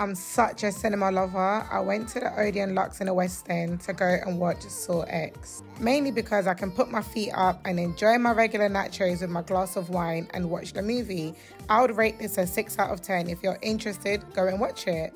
I'm such a cinema lover. I went to the Odeon Luxe in the West End to go and watch Saw X. Mainly because I can put my feet up and enjoy my regular nachos with my glass of wine and watch the movie. I would rate this a 6 out of 10. If you're interested, go and watch it.